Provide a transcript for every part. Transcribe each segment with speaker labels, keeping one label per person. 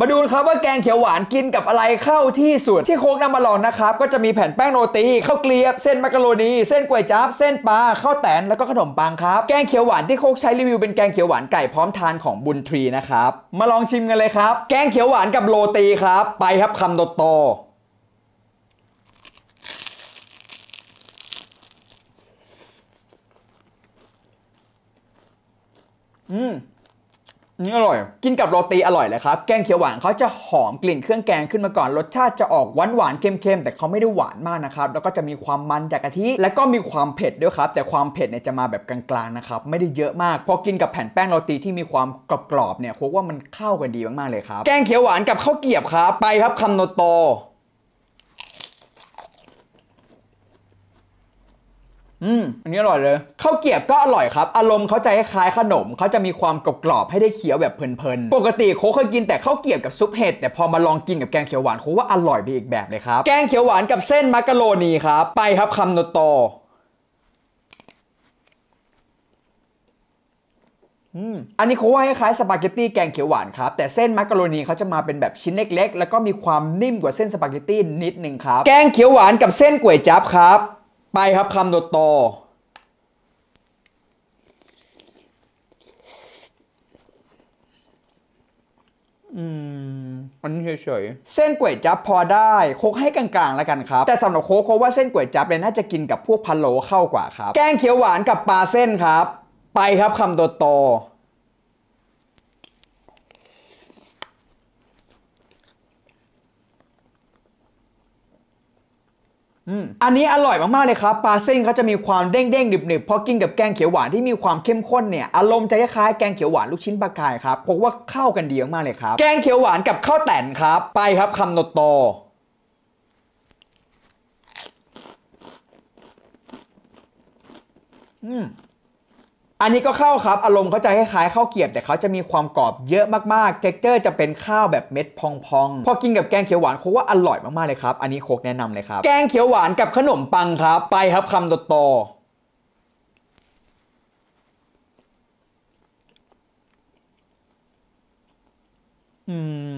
Speaker 1: มาดูครับว่าแกงเขียวหวานกินกับอะไรเข้าที่สุดที่โค้กนำมาลองนะครับ ก็จะมีแผ่นแป้งโรตีข้าวเกลียบ เส้นมักกะโรนี เส้นก๋วยจั๊บเส้นปลาข้าวแตนแล้วก็ขนมปังครับแกงเขียวหวานที่โค้กใช้รีวิวเป็นแกงเขียวหวานไก่พร้อมทานของบุญทรีนะครับมาลองชิมกันเลยครับ แกงเขียวหวานกับโรตีครับ ไปครับคำโตๆอืม นี่อร่อย กินกับโรตีอร่อยเลยครับ แกงเขียวหวานเขาจะหอมกลิ่นเครื่องแกงขึ้นมาก่อน รสชาติจะออกหวานหวานเค็มๆ แต่เขาไม่ได้หวานมากนะครับ แล้วก็จะมีความมันจากกะทิ และก็มีความเผ็ดด้วยครับ แต่ความเผ็ดเนี่ยจะมาแบบกลางๆนะครับ ไม่ได้เยอะมาก พอกินกับแผ่นแป้งโรตีที่มีความกรอบๆ เนี่ยโคกว่ามันเข้ากันดีมากๆ เลยครับ แกงเขียวหวานกับข้าวเกรียบครับ ไปครับคำโต อืมอันนี้อร่อยเลยข้าวเกรียบก็อร่อยครับ อารมณ์เขาจะคล้ายขนมเขาจะมีความกรอบๆให้ได้เคี้ยวแบบเพลินๆ ปกติโค้กเคยกินแต่ข้าวเกรียบกับซุปเห็ดแต่พอมาลองกินกับแกงเขียวหวานโค้กว่าอร่อยไปอีกแบบเลยครับ แกงเขียวหวานกับเส้นมักกะโรนีครับ ไปครับคำโตๆอืมอันนี้เขาว่าคล้ายสปาเกตตี้แกงเขียวหวานครับ แต่เส้นมักกะโรนีเขาจะมาเป็นแบบชิ้นเล็ก ๆ แล้วก็มีความนิ่มกว่าเส้นสปาเกตตี้นิดนึงครับ แกงเขียวหวานกับเส้นก๋วยจั๊บครับ ไปครับคำโตๆอืมอันนี้เฉยๆ เส้นก๋วยจั๊บพอได้ โคกให้กลางๆแล้วกันครับ แต่สำหรับโคกโคกว่าเส้นก๋วยจั๊บเนี่ยน่าจะกินกับพวกพะโล้เข้ากว่าครับ แกงเขียวหวานกับปลาเส้นครับ ไปครับคำโตๆอืม อันนี้อร่อยมากๆเลยครับปลาเส้นเขาจะมีความเด้งๆหนึบๆพอกินกับแกงเขียวหวานที่มีความเข้มข้นเนี่ยอารมณ์จะคล้ายๆแกงเขียวหวานลูกชิ้นปลากายครับผมว่าเข้ากันดีมากๆเลยครับ แกงเขียวหวานกับข้าวแต่นครับ ไปครับคำโตอืม อันนี้ก็เข้าครับ อารมณ์เขาจะคล้ายๆข้าวเกียบ แต่เขาจะมีความกรอบเยอะมากๆ เท็กเจอร์จะเป็นข้าวแบบเม็ดพองๆ พอกินกับแกงเขียวหวานโคกว่าอร่อยมากๆเลยครับ อันนี้โคกแนะนำเลยครับ แกงเขียวหวานกับขนมปังครับ ไปครับคำโตๆอืม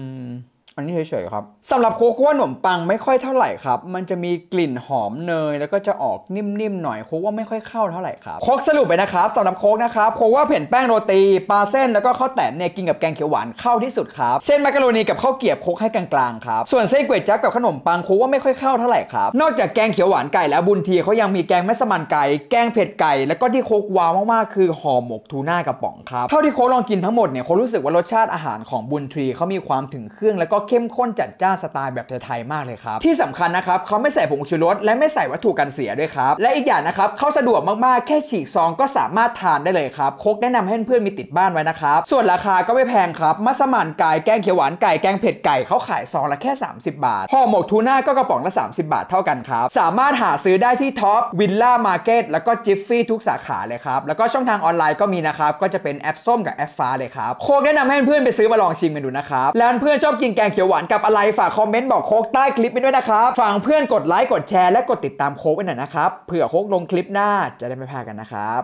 Speaker 1: อันนี้เฉยๆครับสำหรับโคกว่าขนมปังไม่ค่อยเท่าไหร่ครับ มันจะมีกลิ่นหอมเนย แล้วก็จะออกนิ่มๆหน่อยโคกว่าไม่ค่อยเข้าเท่าไหร่ครับโคกสรุปไปนะครับสำหรับโคกนะครับโคกว่าแผ่นแป้งโรตีปลาเส้นแล้วก็ข้าวแตนเนี่ยกินกับแกงเขียวหวานเข้าที่สุดครับเส้นมักกะโรนีกับข้าวเกรียบโคกให้กลางๆครับส่วนเส้นก๋วยจั๊บกับขนมปังโคกว่าไม่ค่อยเข้าเท่าไหร่ครับนอกจากแกงเขียวหวานไก่แล้วบุญทีเขายังมีแกงแมสมันไก่แกงเผ็ดไก่แล้วก็ที่โคกว้าวมากๆคือห่อหมกทูน่ากระป๋องครับเท่าที่โคกลองกินทั้งหมดเนี่ยโคกรู้สึกว่ารสชาติอาหารของบุญทีเขามีความถึงเครื่องแล้วก็เข้มข้นจัดจ้านสไตล์แบบไทยๆมากเลยครับ ที่สำคัญนะครับเขาไม่ใส่ผงชูรสและไม่ใส่วัตถุกันเสียด้วยครับ และอีกอย่างนะครับเขาสะดวกมากๆ แค่ฉีกซองก็สามารถทานได้เลยครับโคกแนะนำให้เพื่อนๆมีติดบ้านไว้นะครับ ส่วนราคาก็ไม่แพงครับมัสมั่นไก่แกงเขียวหวานไก่แกงเผ็ดไก่เขาขายซองละแค่ 30 บาทห่อหมกทูน่าก็กระป๋องละ 30 บาทเท่ากันครับสามารถหาซื้อได้ที่ Tops Villa Market แล้วก็ Jiffy ทุกสาขาเลยครับแล้วก็ช่องทางออนไลน์ก็มีนะครับก็จะเป็นแอปส้มกับแอปฟ้าเลยครับโค้กแนะนำให้เพื่อนไปซื้อมาลองชิมกันดูนะครับแล้วเพื่อนชอบกินแกงเขียวหวานกับอะไรฝากคอมเมนต์บอกโค้กใต้คลิปไปด้วยนะครับฝากเพื่อนกดไลค์กดแชร์และกดติดตามโค้กไว้หน่อยนะครับเผื่อโค้กลงคลิปหน้าจะได้ไม่พลาดกันนะครับ